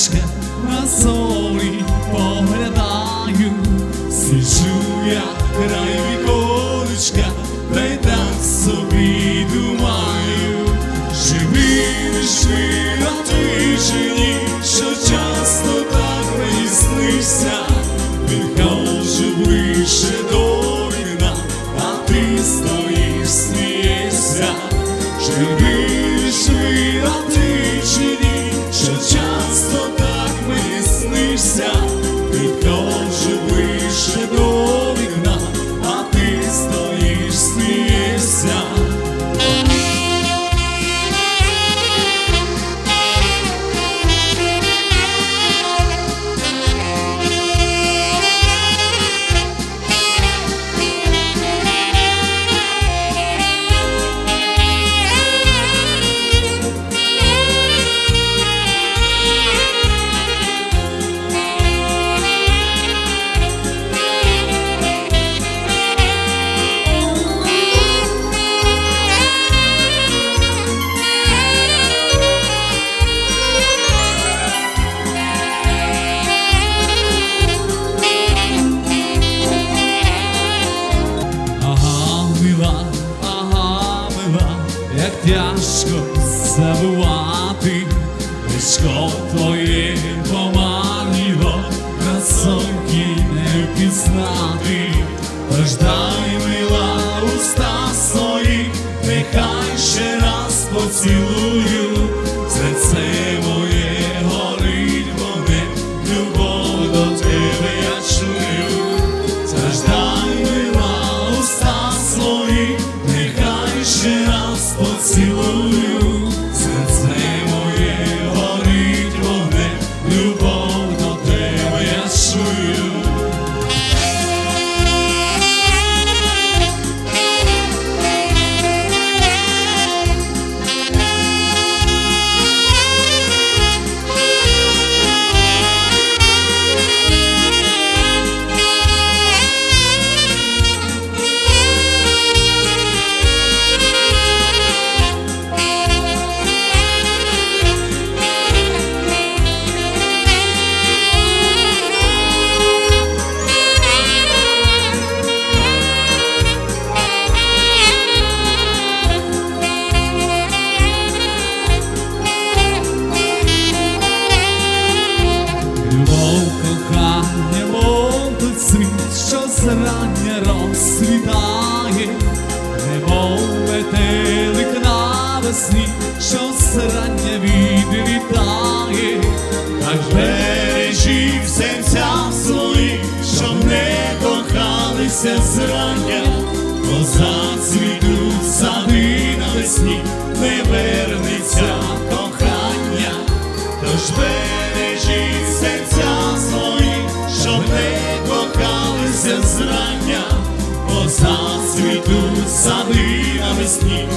Shka ma soli? Як тяжко забувати, лишко твоє поманіло, красоньки не впізнати, тож дай мила уста свої, нехай ще раз поцілую, світ, що зрання розсвітає, немов метелик навесні, що зрання відлітає, так бережіть в серцях своїх, щоб не кохалися зрання, бо зацвітуть сади навесні, не вернеться кохання. Тож бережіть зацвітуть сади навесні,